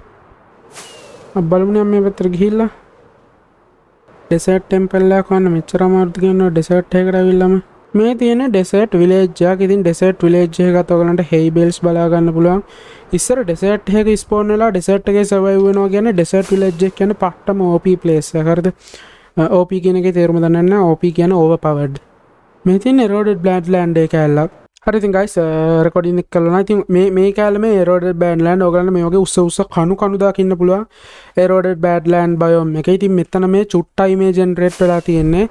අබ්බලමුණ මේ පැතර ගිහිල්ල. ඩෙසට් ටෙම්පල්ලා කන්න මෙච්චර මාර්ථ කියන්න ඩෙසට් එකට විල්ලම මේ තියෙන ඩෙසට් විලේජ්ජක් ඉතින් ඩෙසට් විලේජ්ජය ගතවලට හෙයි බෙල්ස් බලාගන්න පුළුවන්. ඉස්සර ඩෙසට් එක ස්පෝර්නලා ඩෙසට්ගේ සවයි වෙනවා ගැන ඩෙසට් විලජ් කියන පට්ටම ඕප පලේස් කරද ඕප කියනක තේරුම දන්න ඕප කියන ඕව පවඩ් මෙතින් එරෝඩ බ්ලඩ් ලන්ඩේ කෑල්ලක් හරිති ගයිස් රකොඩිනෙක් කලන ති මේ කෑලම ඒරෝඩ බෑන්ලන්ඩ ඕගලන්න මේගේ උස්ස උස කණු කනුදාකින්න පුළුව ඒරෝඩ බෑඩ්ලන්් බයෝම් එක. ඉතින් මෙතන මේ චුට්ටයි මේ ජෙනරේට් වෙලා තියෙන්නේ.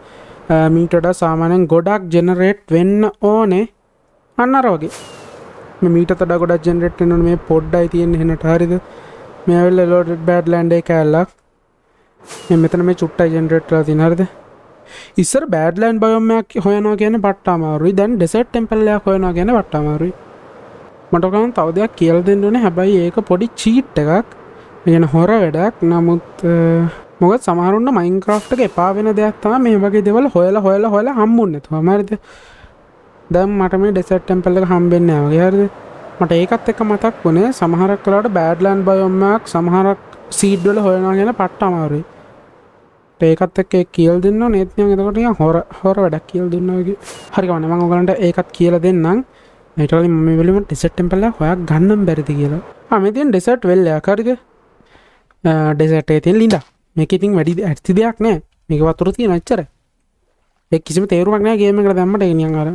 මීටට සාමානෙන් ගොඩක් ජෙනරේට් වෙන්න ඕනේ. අන්නර වගේ. මීට තඩ ගොඩක් ජෙනරේට් එන මේ පොඩ්ඩයි තියෙන හෙනට හරිද? මේවල් ලෝඩ බෑඩ් ලන්ඩේ කෑල්ලක්. මෙතන මේ චුට්ටයි ජෙනරේට්ලා තිනරද ඉස්සර බෑඩ්ලන්් බයොමයක් හොයනවා කියන පට්ටාමාරුයි. දැන් ඩෙසට් ටෙම්පල්ලයක් හොයනවා ගැන පට්ටාමාරුයි. මටකන් තව දෙයක් කියල් දෙන්නන හැබැයි ඒක පොඩි චීට් එකක්. ගෙන හොර වැඩක්. නමුත් මොකත් සමහරුන්න මයින්ක්‍රෆ්ට එපා වෙන දෙයක් තම මේ වගේ දෙවල් හොයලා හොයලා හොලා හම්බුන්න. තුමරිද දැම් මට මේ ඩෙසට් ටෙම්පල්ල එක හම්බෙන්න වගේ. හරිද? මට ඒකත් එක මතක් වනේ සමහරක් කලාට බෑඩ්ලන්් බයොම්මයක් සමහරක් සීඩ්වල හොයනා ගැන පට්ට අමාරුයි. ඒකත් එක් කියල් දෙන්න නේත්නය එතකොට හොර හොර වැඩක් කියල් දුන්නගේ හරිවන ම ගලන්ට ඒකත් කියල දෙන්නම්. ඒටල ම වෙලම ඩෙසට්ටෙම්පල්ල හොයක් ගන්නම් බැරිති කියලා. අමතින් ඩෙසට් වෙල්ල කරද ඩෙසට තින් ලින්ඩ මේක ඉතින් වැඩි ඇත්ති දෙයක් නෑ. මේක වතුර තිය නච්චර එක් කිසිම තේරුවක් නෑ ගේමකට දැම්මට. එනියන් අර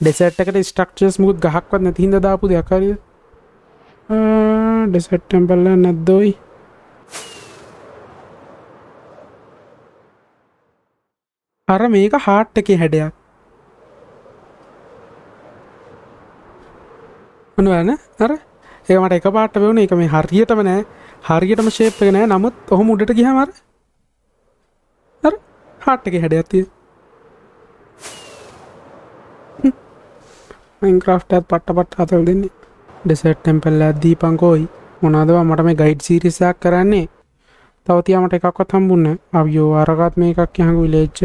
ඩෙසට් එකට ස්ටක්චස් මුත් ගහක්වත් නැතිහිද දාපු දෙයක්කරිය ඩෙසට්ටම්පල්ල නැද්දෝයි අර මේක හාට් එක හැඩයක්. අනුවන අර? ඒමට එක පාට වුණ එක මේ හරියටම නෑ. හරියටම ශේප්ක නෑ. නමුත් ඔහොම උඩට ගිහමර හාට් එක හැඩ ඇතිය මයින්ක්‍රෆ්ටත් පට්ට පට් අතල් දෙන්නේ. ඩෙසට් ටෙම්පල්ල ඇද්දී පංකෝයි මොනාදවා මට මේ ගයිඩ් සිරිසයක් කරන්නේ? තවතියාමට එකක්වත් හම්බුන්න අවියෝ අරගත් මේ එකක් යහඟු විලේච්ච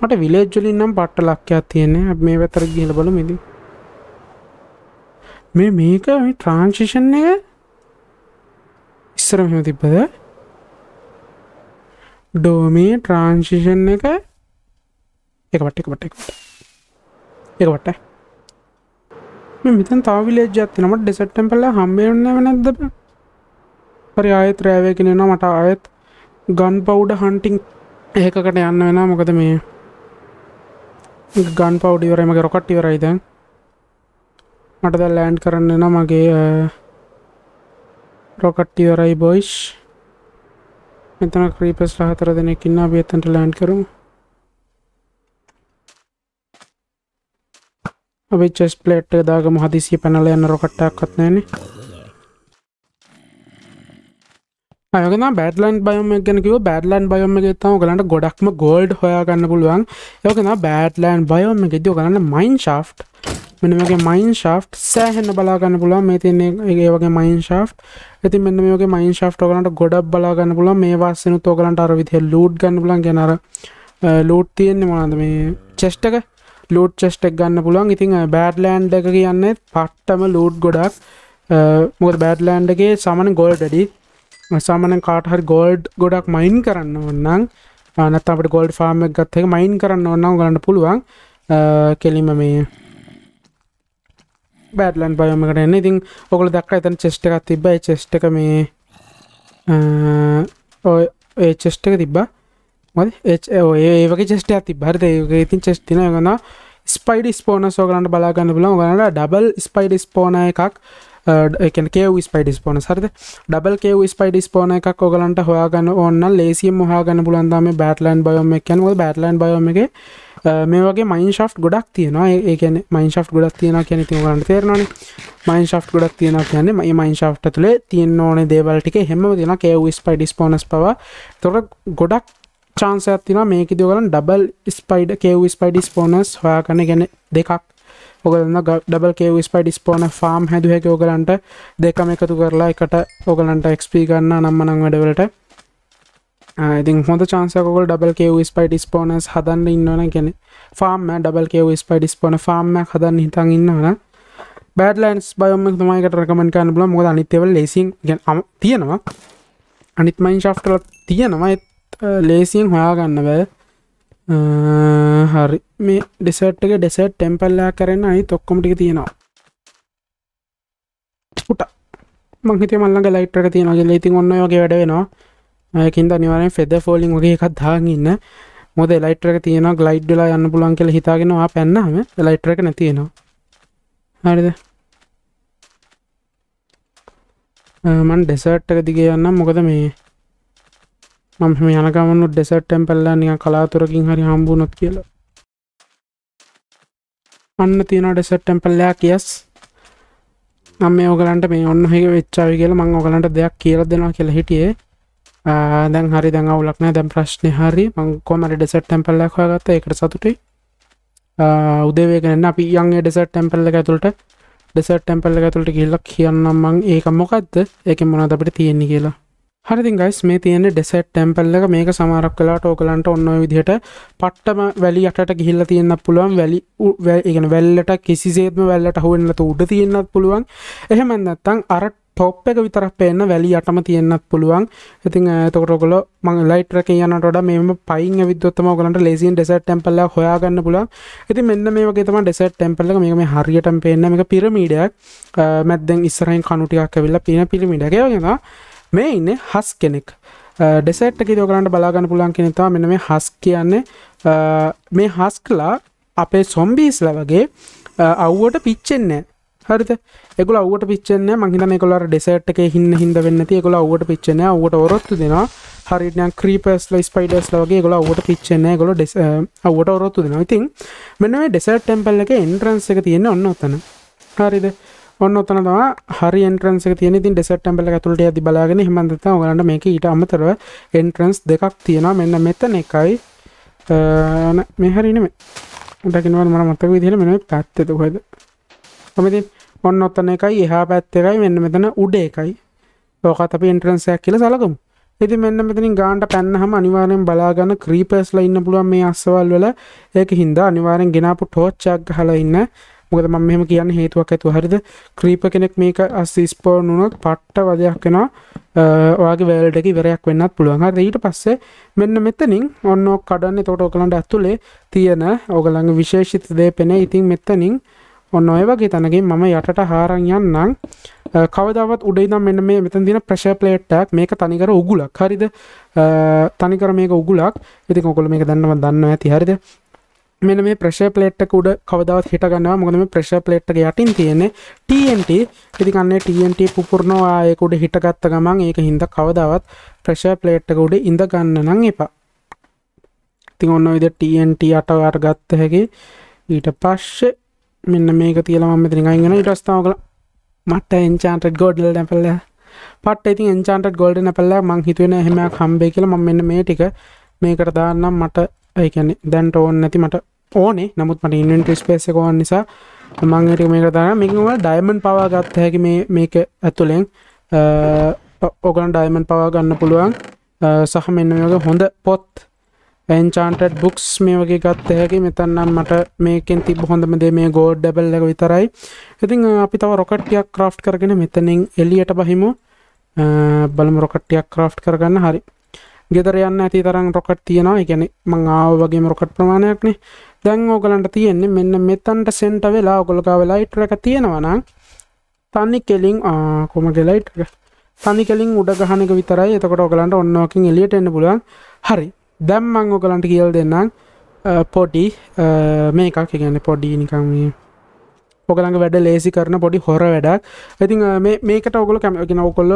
මට විලේජ්ජලින් නම් පට්ට ලක්කයක් තියෙන්නේ මේ පැතර ගිල බල මිදි මේ මේක මේ ට්‍රාන්ශිෂන් එක ඉස්සර මෙම තිබ්බද? ඩෝමේ ට්‍රාන්ශිෂන් එක එක පට්ට එක පට එක පට්ට මෙතන් තාව විලේජ් ඇත්ති නමට ඩෙසට්ටම් පල්ල හම්බේන්න නැද්ද? පරි ආයත් රෑවයකෙනවා මට ආයත් ගන් පවුඩ හන්ටිං ඒකට යන්න වෙන මොකද මේ ගන් පවඩිවර මගේ රොකට් ඉවරයි දැන්. මට ද ලෑන්ඩ් කරන්න න මගේ රොකට් ඉවරයි බොයිෂ් මෙතන ක්‍රීපස් හතර දෙනෙකින්න අපි එතන්ට ලෑන්ඩ් කරුම්. අපි චෙස් පලේට් දාගම. හදිසිය පැනල යන්න රොකට්ටක්ත් නෑනේ අයගෙන බෑඩලන් බයම ගැනකිව බෑඩලන් බයම ගෙතම ගලන්ට ගොඩක්ම ගෝල්ඩ් හොයාගන්න පුළුවන්. යකෙන බෑඩලන් බයෝම ගෙදෝ ගලන්න මයින් ශා් මෙනමගේ මයින් ශා් සෑහෙන්න බලාගන්න පුළුවන්. මේ තියන්නේ ඒ වගේ මයින් ශා් ඇති මෙන්න මේගේ මයින් ශා් ගලන්ට ගොඩක් බලාගන්න පුල මේ වාස්සන තෝගලන්ට අරවිදිහ ලූඩ් ගන්න පුලන් ගෙනර ලෝට් තියෙන්නේ මොනද මේ චෙස්්ටක ලෝට් චෙස්ටක් ගන්න පුළුවන්. ඉතින් බෑඩ්ලෑන්් එක කියන්නේ පට්ටම ලූඩ් ගොඩක්. මොක බෑඩ්ලෑන්්ගේ සමන ගොල් ඩඩි සාමන කාටහරි ගෝල්ඩ් ගොඩක් මයින් කරන්න ඔන්නම් නත් අපට ගොල්ඩ් ෆාර්ම ගත්ත එක මයින් කරන්න ඔන්නම් ගලන්න පුළුවන්. කෙලිම මේ බෑඩලන් බයමකට එන්න ඉතින් ඔකල දක් ඇතන චෙස්ට එකක් තිබයි චෙස්ට එක මේ ඔය චෙස්ට එක තිබ්බා. ඒවගේ චෙස්ට ඇති බරිත ඒ ඉතින් චෙස්ටින ගන්න ස්පයිඩ ස්පෝන සෝගලන්ට බලාගන්න බල ගන්නට ඩබල් ස්පයිඩ ස්පෝන එකක් එකන කේව ස්පයිඩිස් පෝන සරද ඩබල් කේව ස්පයිඩිස් පෝන එකක් ඔගලන්ට හොයාගන්න ඔන්න ලේසියම් හගන්න පුලන්දාම බෑටලන් බයොම එකැන බෑටලන් බයොම එක uh, මේ වගේ මයින් ශ් ගොඩක් තියෙනවා. ඒකන මයින් ශ් ගොඩක් තියෙන කියන ති ගලන්න තේරනන මයින් ශ් ගොඩක් තියෙන කියන්න මේ මයින් ශ් තුළේ තියන්න ඕන දේවල්ටික හෙම තින කේව ස්පයිඩිස් පෝනස් පව. තොට ගොඩක් චාන්සයක් තින මේක දගලන් ඩබල් ස්පයිඩ කේව ස්පයිඩිස් පෝනස් හොයාගන්න. ගැන දෙකක් ඔගලන්න ඩබල් කේව ස්පයිඩිස් පෝන ෆාම් හැදුවක ඕගලන්ට දෙකම එකතු කරලා එකට ඔගලන්ට එක්ස්ප ගන්න නම්මනං වැඩවලට ඉතින් හොඳ චාන්සකල් ඩබල් කේව ස්පයිඩිස් පෝනස් හදන්න ඉන්නවන ගැන ෆාර්ම ඩබල් කේව ස්පයිඩිස් පෝන ෆාර්ම හදන්න හිතන් ඉන්නවන බෑඩලන්ස් බයම තමයිකට රකමෙන්ටන්න බල මොද අනිතවල් ලේසින් ගැන තියෙනවා. අනිත් මයින් ශා්ටල තියෙනවා. ලේසියෙන් හොයාගන්න බෑ. හරි. මේ ඩෙසට්ක ඩෙසට් ටෙම්පල්ලා කරන්න අනි තොක්කොමටික තියෙනවා. පුට මංහිත මල්ලඟ ලයිට්ක තියෙනගේ ඉතින් ඔන්න වගේ වැඩ වෙනවා. ඒකින්ද අනිවාරෙන් ෆෙද ෆෝලිින් වගේ එකත් දාග ඉන්න. මොද ලයිට්‍රක තියෙන ගලයිඩ්ඩලා යන්න පුලන් කියල හිතාගෙනවා පැන්නහම ලයිට්‍රක නැතියෙනවා හරිද? මන් ඩෙසර්ට්ක දිගේ යන්න මොකද මේ මම යනකමන්නු ඩෙසට් ටෙම්පල්ලා නිය කලාතුරකින් හරි හම්බුනොත් කියලා. අන්න තියෙන ඩෙසට් ටෙම්පල්ලයා කියස්. නම් මේ ඕගලන්ට මේ ඔන්න හෙක වෙච්චාව කියල මං ඕගලන්ට දෙයක් කියල දෙනවා කියලා හිටියේ. දැන් හරි දැන් අවුලක්න දැම් ප්‍රශ්නය හරි. මංකෝමට ඩෙසට් ටැම්පල්ල හොයාගත්ත. එකට සතුටයි. උදේවේගෙන අපි යන්ගේ ඩෙසට් ටැම්පල්ල ඇතුළට. ඩෙසට් ටැම්පල්ල ඇතුළට කියල්ලක් කියන්නම් මං. ඒක මොකක්ද ඒක මොනද අපට තියෙන්නේ කියලා. හරිති ගයිස් මේ තියෙන ඩෙසට් ටැම්පල්ලක මේක සමාරක් කලාට ඕකලන්ට ඔන්න විදිහට පට්ටම වැලි අට ගිහිල්ල තියෙන්න්න පුළුවන්. වැලි ඉගෙන වැල්ලට කිසිසේත්ම වැල්ලට හුවන්නට උඩ තියෙන්න්නත් පුළුවන්. එහෙමන්නත්තං අරට ටොප් එක විතරක් පේන්න වැලි අටම තියෙන්න්නත් පුළුවන්. ඉතින් තකොටකොල මං ලයිට්‍රක යනට මෙම පයින් විදොත්තම ගලට ලේසින් ඩෙසට ටැම්පල්ල හොයාගන්න පුලා ඇති මෙන්න මේ වගේ තම ඩෙසට ටැම්පල්ල මේ හරියටම පේන්න. එක පිරමීඩයක්. මැදැන් ඉස්සරහින් කනුටියක් ඇවිල්ල පින පිළිමිඩගයගෙන මේ ඉන්න හස් කෙනෙක්. ඩෙසට් එක දෝකරන්ට බලාගන්න පුලන් කෙනෙතවා මෙන මේ හස් කියන්නේ. මේ හස් කලා අපේ සොම්බීස්ල වගේ අව්වට පිච්චෙන්නේ හරිත එකුල අවුවට පිච්චන්න මහිතන කොලර ඩෙසට් එක හින්න හිද වෙන්න එකොල අවුවට පිච්චන ඔවට ඔරොත්තු දෙෙන හරින ක්‍රීපස් ලයිස් පයිඩස් ලගේ ගොල ඔවට පිච්චන ගොල ඩෙස අවුවට ඔරොත්තු දෙෙන ඉතින් මෙන්න ඩෙසට් ටෙම්පල් එක එන්ට්‍රන්ස් එක තියෙන ඔන්න ඔත්තන හරිද? ඔන්න ඔතන තම හරි එන්ට්‍රන්ස් එක තියෙන. ඉතින් ඩෙසට් ටෙම්පල් ඇතුළට ඇති බලාගෙන හිමන්දත ඔගලන්ට මේක ඊට අමතරව එන්ට්‍රන්ස් දෙකක් තියෙනවා. මෙන්න මෙතන එකයි. මෙහරිනම උටකිනව මන මතක විදිහට මෙන පැත්තෙත හොද කොමතින් ඔන්න ඔත්තන එකයි එහා පැත්ත එකයි මෙන්න මෙතන උඩ එකයි. ලෝකත් අප ඉන්ට්‍රන්සයක් කියල සලකමු. ඉති මෙන්න මෙතනින් ගාන්ට පැන්නහම අනිවාරයෙන් බලාගන්න ක්‍රීපස්ල ඉන්න පුළුවන් මේ අස්සවල් වල. ඒක හින්දා අනිවාරෙන් ගෙනාපු ටෝච්චක් හල ඉන්න. මොකද මම මෙහෙම කියන්න හේතුවක් ඇතු හරිද? ක්‍රීප කෙනෙක් මේක අස්සිස්පෝ නුනොත් පට්ට වදයක් වෙනවා. ඔයාගේ වැල්ට එක ඉවරයක් වෙන්නත් පුළුවන්. හරි ඊට පස්සේ මෙන්න මෙතනින් ඔන්න කඩන්න. තොට ඔකලන්ට ඇතුලේ තියෙන ඕගලඟ විශේෂිත දේ පෙන. ඉතින් මෙතනින් ඔන්න ඔය වගේ තැනකින් මම යටට හාරන් යන්නම්. කවදාවත් උඩයිදම් මෙන්න මේ මෙතන් දින ප්‍රශ පලේට්ටක් මේක තනිකර උගුලක්. හරිද? තනිකර මේක උගුලක්. ඉති කොකොල මේක දන්නව දන්න ඇති. හරිද? මෙන මේ ප්‍රශ පලේට්ක උඩ කවදවත් හිටගන්නවා මොකද මේ ප්‍රශ පලේට්ක යටින් තියෙන්නේ TNT ඉතිකන්නේ TNT පුපුරනවා ආයකුඩ හිටගත්ත ගමන් ඒක හින්ද කවදාවත් ප්‍රශ පලේට්ක උඩ ඉඳ ගන්න නං එපා. ඉතින් ඔන්න විද TNT අටවාට ගත්ත හැකි ඊට පශ්ෂ මෙන්න මේක තියලා මම මෙතනින් අයින් වෙනවා. ඊට පස්සේ තමයි ඔයගොල්ලෝ මට එන්චාන්ටඩ් ගෝල්ඩ් නැපල් එක පට්ට ඉතින් එන්චාන්ටඩ් ගෝල්ඩ් නැපල් එක මං හිතුවේ නෑ එහෙම එකක් හම්බෙයි කියලා. මම මෙන්න මේ ටික මේකට දාන්නම්. මට ඒ කියන්නේ දැන්ට ඕන නැති මට ඕනේ. නමුත් මට ඉන්වෙන්ටරි ස්පේස් එක ඕන නිසා මං ඒක මේකට දානවා මේකෙන් ඔයාලා ඩයමන්ඩ් පවා ගත්ත හැකි මේ මේක ඇතුලෙන් ඔගලන් ඩයමන්ඩ් පවා ගන්න පුළුවන්. සහ මෙන්න මේ වගේ හොඳ පොත්. එන්චාන්ටඩ් බුක්ස් මේ වගේ ගත්ත හැකි. මෙතන්නම් මට මේකෙන් තිබ හොඳම දේ මේ ගෝඩ් ඩබල් එක විතරයි. ඉතින් අපි තව රොකට්ටියක් ක්‍රෆ් කරගෙන මෙතනින් එලියට බහිමු. බලම රොකට්ටියක් ක්‍රෆ් කරගන්න. හරි. ගෙදර යන්න ඇති තරම් රොකට් තියෙනවා. එකැන මං ආව වගේ රොකට් ප්‍රමාණයක්නේ දැන් ඕගලන්ට තියෙන්නේ මෙන්න මෙතන්ට සෙන්ට වෙලා ඔගොලකා වෙලායිටර එක තියෙනවනම් තන්නි කෙලින් කොම ගෙලයිට් තනි කෙලින් උඩ ගහනක විතරයි. එතකොට ඔගලන්ට ඔන්නෝකින් එලියට එන්න පුළුවන්. හරි. දැම්මං ඔකලන්ට කියල් දෙන්නම්. පොඩි මේ එකක් ගැන්න පොඩි නිකම් ඔකළඟ වැඩ ලේසි කරන පොඩි හොර වැඩක්. ඉතින් මේකට ඔගොල කැමගෙන ඔකොල්ල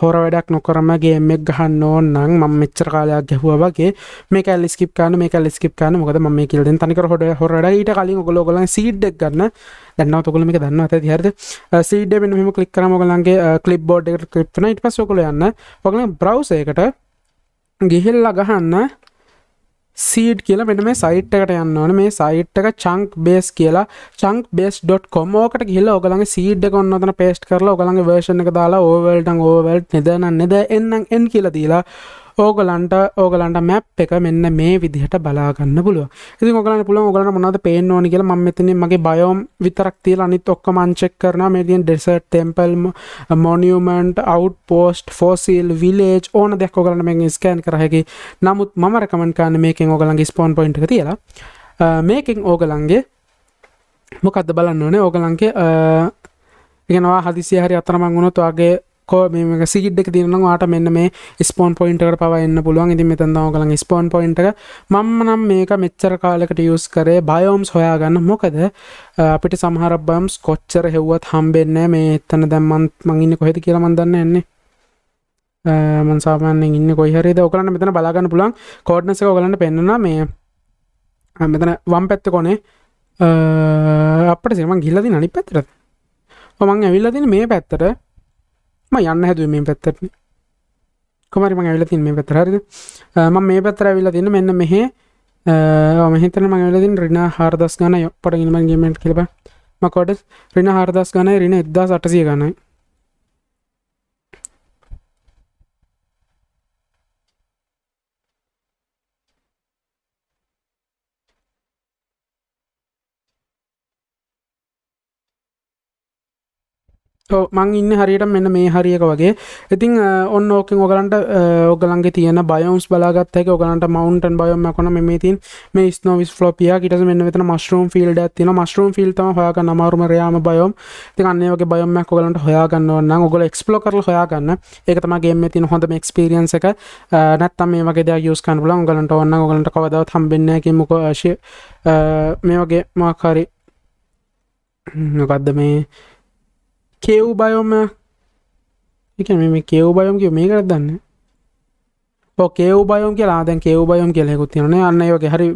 හොර වැඩක් නොකරමගේ එමෙක් ගහන්න ඕන්නම් ම මෙච්චර කාලයක් ගැහුව වගේ මේ ලිස්කිප කාන මේ ලිස්කිප කාන මොකද ම කියල තනික හොඩ හොරට ඊට කලින් ඔගොල ගොල සිඩ්ක් ගන්න. දන්න තොකලම දන්න ඇති හරද? සීඩ මෙම කලික් කරම ගලන්ගේ කලිප් බෝඩ් එකට ක්‍රිප්න ඉට පස් ඔකොල යන්න. ඔගල බ්‍රව්සයකට ගිහිල්ල ගහන්න. සීඩ් කියලා මෙට මේ සයිට් එකට යන්න ඕන. මේ සයිට් එක චංක් බේස් කියලා. චංක් බේස්.කොම් ඕකට ගිහිල්ල ඔගලගේ සීඩ් එක ඔන්නතන පේස්ට් කරලා ඔගලගේ වර්ෂණ එක දාලා ඕවල්ටන් ඕවල්ට් නෙදනන්න නෙද එන්නම් එන් කියලා දීලා ඕගලන්ට ඕගලන්ට මැප් එක මෙන්න මේ විදිහට බලාගන්න පුළුව ඉති ඔගලන්න පුළුව ඔගලන මොනද පේන ඕනි කියල ම මෙතන මගේ බයෝම් විතරක් තියල අනිත් ඔක්ක මංචෙක් කරන මේතින් desert temple monument outpost fossil village ඕන දෙක් ඔගලන මේ ස්කෑන් කරහැකි නමුත් මම රකමන් කාන්න මේකෙන් ඔගලන්ගේ ස්පෝන් පොයින්ට තියලා. මේකින් ඕගලන්ගේ මොකක්ද බලන්න ඕනේ? ඕගලන්ගේ ඉගෙනවා හදිසිය හරි අතරමං වුණොත් වගේ කෝ මේ සිගිඩ් එක තියන වාට මෙන්න මේ ස්පෝන් පොයින්ටකට පවන්න පුළුවන්. ඉති මෙතන් කළන් ස්පෝන් පොයින්ට එක. මම නම් මේක මෙච්චර කාලෙකට යස් කරේ බයෝම්ස් හොයාගන්න. මොකද අපිට සමහර බම්ස් කොච්චර හෙව්වත් හම්බෙන්න මේ එත්තන දැම්මන්ත් මංඉන්න කොහෙද කියලමන් දන්න එන්නේ මන්සාමානෙන් ඉන්න කොයිහරද ඔකලන්න මෙතන බලාගන්න පුළන් කෝඩ්නස ඔගලන්න පෙන්න්නන මේ මෙතන වම් පැත්ත කොනේ. අපට සේමන් ගිල්ලදි නනි පැත්තරද ඔමන් ඇවිල්ලදින මේ පැත්තට. යන්න හැදුව මේ පැත්තට. කොමරි මං ඇවිල තින් මේ පැත්තර හරිද? ම මේ පැත්තර ඇවිල්ල තින්න මෙන්න මෙහ. මෙහිතන මං ඇවිලදින් රින හාරදස් ගන පටගිනම ගේමෙන්ට් කිලබ මකොට රින හාරදස් ගනයි රින එදදා සටසිය ගනයි. මං ඉන්න හරියට මෙන්න මේ හරියක වගේ. ඉතින් ඔන්න ඕකින් ඔගලන්ට ඔගලන්ගේ තියන බයෝම්ස් බලාගත්තක ඔගලන්ට මවන්ටන් බයෝම කොන මේ තින් මේ ස්නෝවිස් ෆලෝපිය කිට මෙන්න වෙන මස්රම් ෆිල්ඩ තින මස්රම් ෆිල්තම හොයාග නමාරුම රයාම බයෝම් ති අන්නේගේ බයෝම කොලට හොයාගන්නවන්න ඔගල එක්ස්පලෝ කරල හොයාගන්න. ඒකතමගේ තින හොඳ එක්ස්පිරියන්ස එක. නැත්තම් මේ වගේ දෙයක් යස් කන් ල ගලට ඔන්න ඔගලට කවදව හම්බෙන්නකි මොක ශය මේ වගේ මාකාරි නොකක්ද මේ? කෙව් බයෝම එක මේ කෙව් බයෝම් කිය මේ කරත් දන්න කෙව් බයෝම් කියලා. දැන් කෙව් බයෝම් කියලෙකුත් තියනේ අන්න ඒගේ හරි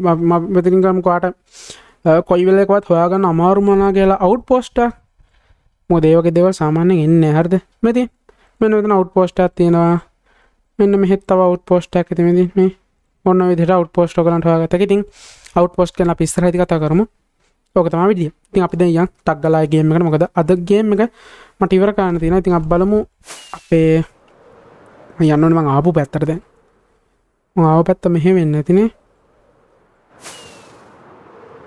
මෙතිරිගම් කාට. කොයිවෙලෙකවත් හොයාගන්න අමාරුමනා කියලා අවු් පෝස්ට මොදේවගේ දෙවල් සාමාන්‍යෙන් එන්න හරද? මෙති මෙන්න වෙතන අවු් පෝස්ටත් තියෙනවා. මෙන්න මෙහෙත්තව අවු් පෝස්ටක් ඇතිමදි මේ ඔන්න විදිට අවු් පෝස්ට කලට හොයාගත ඉතින් අවු් පෝස්ට කලා පිස්සර ඇති කතා කරමු. ඕක තම විදිිය ඉතින් අපි දැන් යන් ටක්ගලාගේම එකට. මොකද අදගේම එක මට ඉවර කාන්න තියෙන ඉතින් අප බලමු අපේ යන්නන මං ආපු පැත්තර දැන්. ආව පැත්ත මෙහෙ වෙන්න ඇතිනේ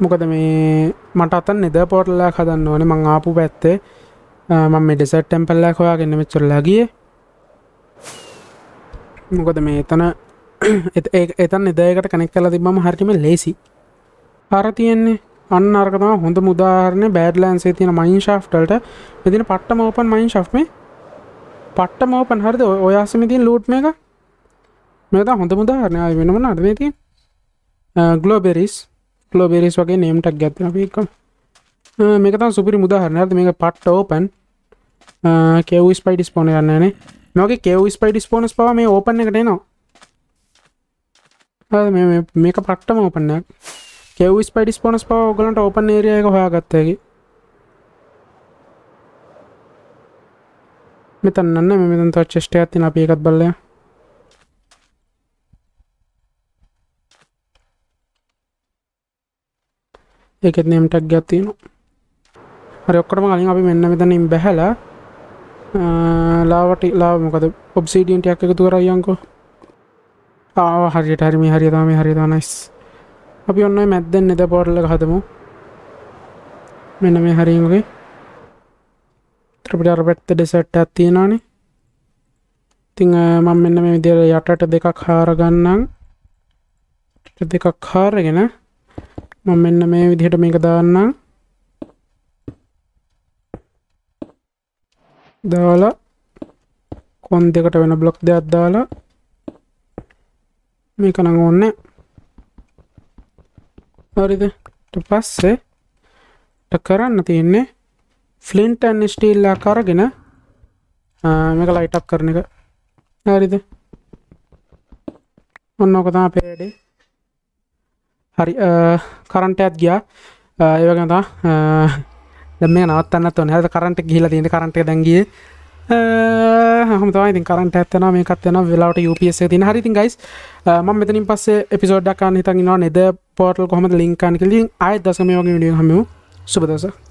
මොකද මේ මට අතන් නෙද පෝටල්ලා හදන්න ඕනේ. මං ආපු පැත්තේ මම මේ ඩෙසට් ටැම්පල්ලා හොයාගන්න මෙච්චොල්ලා ගිය. මොකද මේ එතන එතන් එදයකට කනෙක් කල තිබම හරිම ලේසි අර තියෙන්නේ. අන්න අර්කතම හොඳ මුදාහරණ බෑඩ්ලන්සේ තියෙන මයින් ශාෆ්ටල්ට මෙතින පට්ට මෝපන් මයින් ශා්මේ පට්ට මෝපන් හරිද? ඔයාසම තින් ලූට් මේ එක මෙත හොඳ මුදාහරණය වෙනම අර්මේ තිය ගලෝබෙරිස් ගලෝබෙරිස් වගේ නේම්ටක් ගැත්තන පිකම් මේකත සුපිරි මුදාහරණයට මේක පට්ට ඕපන් කෙවස් පයිටිස් පොන ගන්නනේ නොගේ කෙවස් පයිටිස් පෝනස් පව මේ ඕපන් එකට නවා මේක පට්ටම ඕපන්නයක් කෙවස් පයිඩිස් පොනස් පව ඔගලන්ට ඕපන් ඒරිය එක හොයාගත්තයකි මෙතන්නන්න මෙතන් ත චෙෂ්ට ඇතින අප එකත් බල්ලය ඒකෙත් නම්ටක් ගැත්තින හරි ඔක්කටම කලින් අපි මෙන්න මෙතනින් බැහැලා ලාවට ලා මොකද ඔබ්සිඩියන්ටයක් එකතු කරයංකෝ ආ හරියට හරිමි හරිතාම හරිතානයිස් අපි ඔන්න මැද්දෙන් නෙද පෝටල්ල හදමු මෙන්න මේ හරිගේ ත්‍රපිට අර පැත්ත ඩෙසට් ඇත්තියෙනනේ තිං මං මෙන්න මේ විදිර යටට දෙකක් හාරගන්නම්. දෙකක් හාරගෙන මං මෙන්න මේ විදිහට මේක දාන්නම්. දාලා කොන් දෙකට වෙන බ්ලොක් දෙයක් දාලා මේක නඟ ඕන්න හරිද? පස්සේ කරන්න තියෙන්නේ ෆ්ලින්ට ඇන්න ස්ටීල්ලා කරගෙන මේක ලයිටක් කරන එක. හරිද? ඔන්න ඕකතා පේඩේ හරි කරන්ට ඇත් ගියා. ඒවගතා දැම නවත්තන්න ඔන්න හ කරන්ට ගිහිල තියෙන කරන්ට දැන්ගේ Uh, හමතයි කරට ඇත්තන මේකත්යන වෙලාට යුපස තින හරිතින් ගයිස් uh, ම මෙතනින් පස්සේ එපිසෝඩ්ඩක්කාන්න හිතන්නවා නෙද පෝටල් කොහම ලින්කාන් කලින් අය දසමයෝග විඩිය හම සුබදස